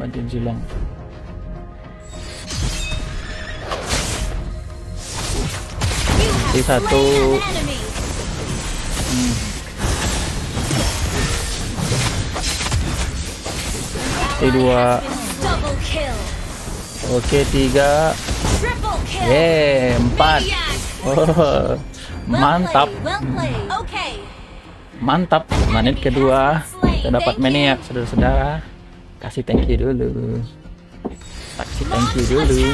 bantuin You have Satu. slain an enemy. T2 Double kill. oke tiga. Yeay, empat oh, mantap mantap menit kedua kita dapat maniak saudara-saudara kasih thank you dulu. Kasih thank you dulu